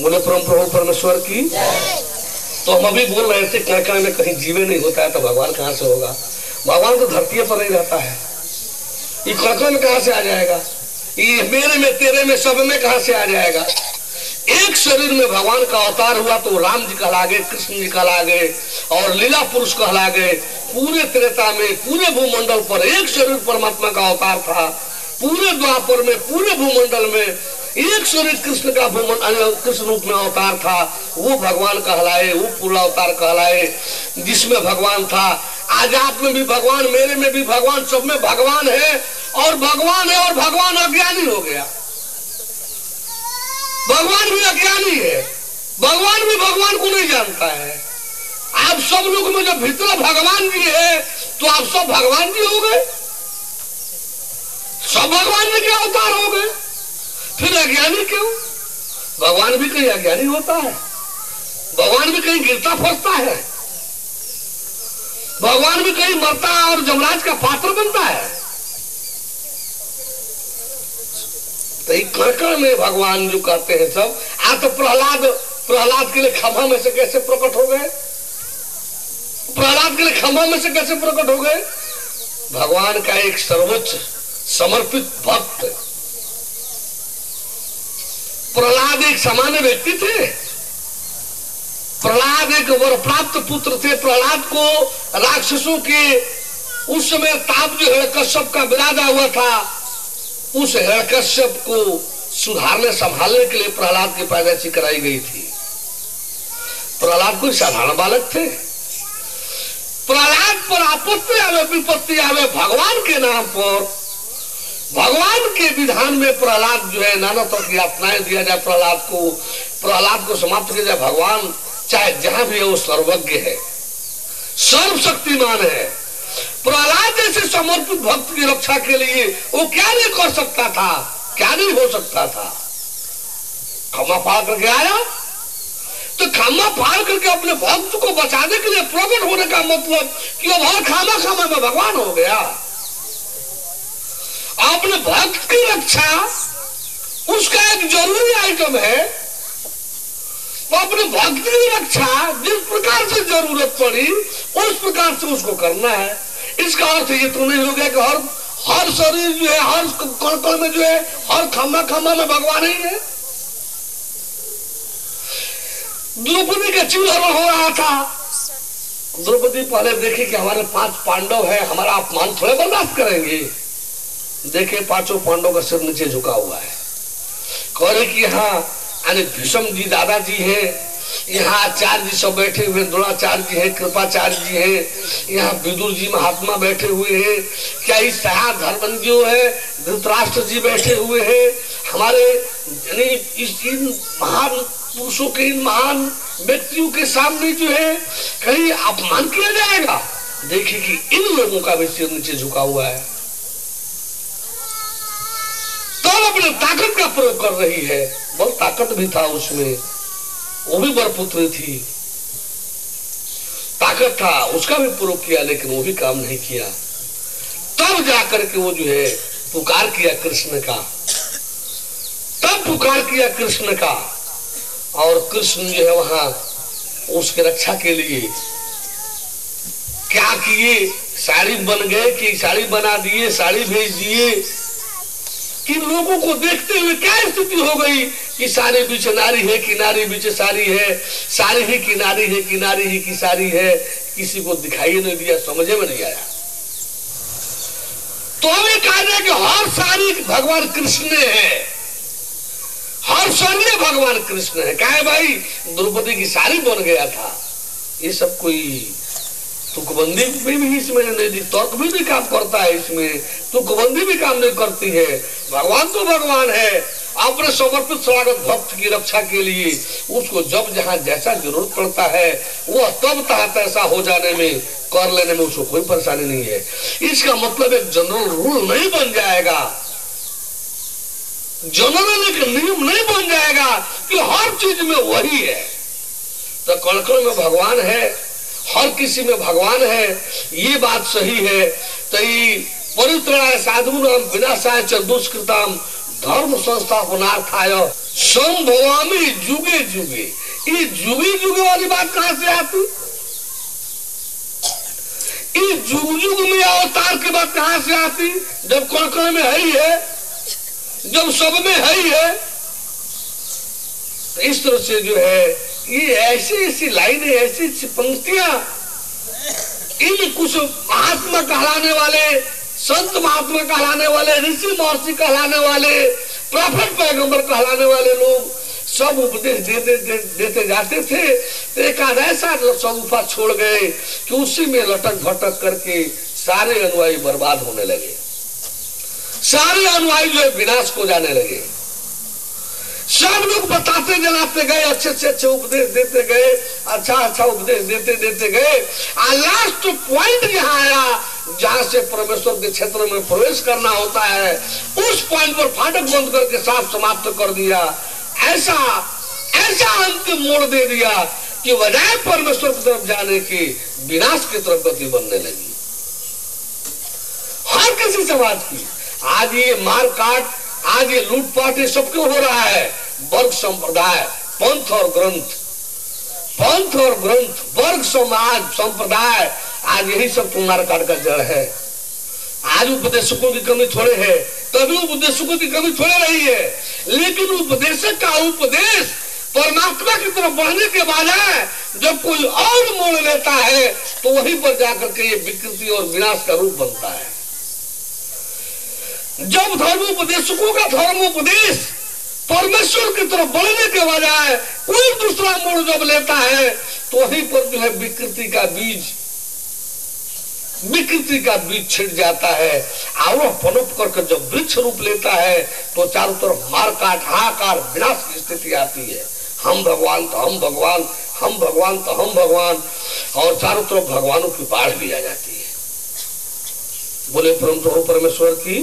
बोले, परम प्रभु, परमेश्वर की? तो हम अभी बोल रहे थे क्या में कहीं जीवे नहीं होता है तो भगवान कहाँ से होगा? भगवान तो धरती पर नहीं रहता है। ये कड़कड़ में कहाँ से आ जाएगा? ये मेरे में, तेरे में, सब में कहाँ से आ जाएगा? एक शरीर में भगवान का अवतार हुआ तो राम जी कहला गए कृष्ण जी कहला गए और लीला पुरुष कहला गए पूरे त्रेता में, पूरे भूमंडल पर एक शरीर परमात्मा का अवतार था। पूरे द्वापर में, पूरे भूमंडल में एक सूर्य कृष्ण का कृष्ण रूप में अवतार था, वो भगवान कहलाए, वो पूरा अवतार कहलाए, जिसमें भगवान था। आज़ाद में भी भगवान, मेरे में भी भगवान, सब में भगवान है, और भगवान है और भगवान अज्ञानी हो गया। भगवान भी अज्ञानी है, भगवान भी भगवान को नहीं जानता है। आप सब लोग में जब भीतर भगवान जी है तो आप सब भगवान जी हो गए। सब भगवान जी के अवतार हो गए? फिर अज्ञानी क्यों? भगवान भी कहीं अज्ञानी होता है। भगवान भी कहीं गिरता फंसता है। भगवान भी कहीं मरता है और जमराज का पात्र बनता है। तो कड़कड़ में भगवान जो कहते हैं सब, आ तो प्रहलाद प्रहलाद के लिए खंभा में से कैसे प्रकट हो गए? प्रहलाद के लिए खंभा में से कैसे प्रकट हो गए? भगवान का एक सर्वोच्च समर्पित भक्त प्रहलाद एक सामान्य व्यक्ति थे। प्रहलाद एक वर प्राप्त पुत्र थे। प्रहलाद को राक्षसों के उस समय ताप जो है कश्यप का विराजा हुआ था। उस हिरण्यकश्यप को सुधारने, संभालने के लिए प्रहलाद की पैदाइशी कराई गई थी। प्रहलाद कोई साधारण बालक थे। प्रहलाद पर आपत्ति आवे विपत्ति आवे भगवान के नाम पर भगवान के विधान में प्रहलाद जो है नाना तरह की यातनाएँ दिया जाए, प्रहलाद को प्रहलाद को समाप्त किया जाए। भगवान चाहे जहाँ भी है वो सर्वज्ञ है, सर्वशक्तिमान है। प्रहलाद जैसे समर्पित भक्त की रक्षा के लिए वो क्या नहीं कर सकता था? क्या नहीं हो सकता था? खम्मा फाड़ करके आया। तो खम्मा फाड़ करके अपने भक्त को बचाने के लिए प्रकट होने का मतलब कि वो हर खामा खामा में भगवान हो गया। अपने भक्त की रक्षा। उसका एक ज़रूरी आइटम है। अपने भक्त की रक्षा, जिस प्रकार से ज़रूरत पड़ी, उस प्रकार से उसको करना है। इसका अर्थ ये तो नहीं हो गया कि हर हर शरीर जो है, हर कण कण में जो है, हर खम्मा खम्मा में भगवान ही है। द्रौपदी का चूल्हा हो रहा था। द्रौपदी पहले देखे कि हमारे पाँच पांडव है, हमारा अपमान थोड़े बर्दाश्त करेंगे। देखे पाँचों पांडव का सिर नीचे झुका हुआ है। कह रहे कि हाँ यानी भीषम जी दादाजी है, यहाँ आचार्य जी सब बैठे हुए द्रोणाचार्य जी हैं, कृपाचार्य जी है, यहाँ विदुर जी महात्मा बैठे हुए हैं। क्या इस सहा धर्मंजियों है? धृतराष्ट्र जी बैठे हुए हैं। हमारे, यानी इस इन महान पुरुषों के, इन महान व्यक्तियों के सामने जो है, कहीं अपमान किया जाएगा? देखिए कि इन लोगों का भी सिर नीचे झुका हुआ है। अपने ताकत का प्रयोग कर रही है। बहुत ताकत भी था उसमें। वो भी बरपुत्री थी। ताकत था, उसका भी प्रयोग किया, लेकिन वो भी काम नहीं किया। तब जाकर के वो जो है, पुकार किया कृष्ण का। तब पुकार किया कृष्ण का। और कृष्ण जो है वहाँ, उसके रक्षा के लिए क्या किए? साड़ी बन गए कि साड़ी बना दिए, साड़ी भेज दिए। कि लोगों को देखते हुए क्या स्थिति हो गई कि सारे बीच नारी है किनारे बीच सारी है? सारी ही किनारी है किनारी ही की सारी है? किसी को दिखाई नहीं दिया, समझे में नहीं आया। तो हमें कहा जाए कि हर सारी भगवान कृष्ण है। हर शरीर भगवान कृष्ण है। क्या है भाई, द्रौपदी की सारी बन गया था। ये सब कोई तुकबंदी भी, भी इसमें नहीं तर्क भी नहीं काम करता है इसमें। तुकबंदी भी काम नहीं करती है। भगवान तो भगवान है। अपने समर्पित स्वागत भक्त की रक्षा के लिए उसको जब जहाँ जैसा ज़रूरत पड़ता है वह तब तक ऐसा हो जाने में कर लेने में उसको कोई परेशानी नहीं है। इसका मतलब एक जनरल रूल नहीं बन जाएगा। जनरल एक नियम नहीं बन जाएगा कि हर चीज़ में वही है। तो कणकण में भगवान है हर किसी में भगवान है, ये बात सही है। तो परित्राय साधु नाम विनाशाय च दुष्कृताम धर्म संस्थापनार्थाय संभवामी जुगे जुगे। ये जुगे जुगे वाली बात कहाँ से आती? जुग जुग में अवतार की बात कहाँ से आती? जब कौन कौन में है ही है, जब सब में है ही है तो इस तरह से जो है ये ऐसी ऐसी लाइनें ऐसी ऐसी पंक्तियाँ। इन कुछ महात्मा कहलाने वाले संत महात्मा कहलाने वाले ऋषि महर्षि कहलाने वाले प्रॉफिट पैगंबर कहलाने वाले लोग सब उपदेश देते दे, देते जाते थे। एक आध ऐसा स्वरूपा छोड़ गए कि उसी में लटक भटक करके सारे अनुयायी बर्बाद होने लगे। सारे अनुयायी जो है विनाश को जाने लगे। सब लोग बताते जलाते गए, अच्छे अच्छे अच्छे उपदेश देते गए अच्छा अच्छा उपदेश देते देते गए। आ लास्ट पॉइंट जहाँ आया, जहाँ से परमेश्वर के क्षेत्र में प्रवेश करना होता है, उस पॉइंट पर फाटक बंद करके साफ़ समाप्त कर दिया। ऐसा ऐसा अंतिम मोड़ दे दिया कि बजाय परमेश्वर की तरफ़ जाने की, विनाश की तरफ़ गति बनने लगी। हर किसी समाज की। आज ये मार काट आज ये लूटपाट ये सब क्यों हो रहा है? वर्ग संप्रदाय, पंथ और ग्रंथ। पंथ और ग्रंथ, वर्ग समाज, संप्रदाय, आज यही सब तो मार काट का जड़ है। आज उपदेशकों की कमी थोड़े है, तभी उपदेशकों की कमी थोड़े रही है। लेकिन उपदेशक का उपदेश परमात्मा की तरफ़ बढ़ने के बाद जब कोई और मोड़ लेता है तो वहीं पर जाकर के ये विकृति और विनाश का रूप बनता है। जब धर्मोपदेशकों का धर्मोपदेश, परमेश्वर की तरफ़ बढ़ने के बजाय कोई दूसरा मोड़ जब लेता है तो वहीं पर जो है विकृति का बीज, विकृति का बीज छिड़ जाता है। वह पनप करके जब वृक्ष रूप लेता है तो चारों तरफ़ मार काट, हाहाकार, विनाश की स्थिति आती है। हम भगवान तो हम भगवान हम भगवान तो हम भगवान, और चारों तरफ़ भगवानों की बाढ़ भी आ जाती है। बोले परम प्रभु परमेश्वर की